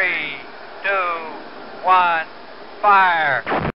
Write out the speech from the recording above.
three, two, one, fire.